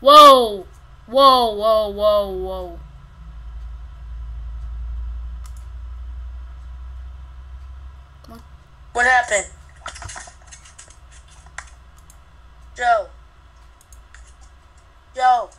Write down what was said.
Whoa! Whoa, whoa, whoa, whoa. What, happened? Joe. Joe.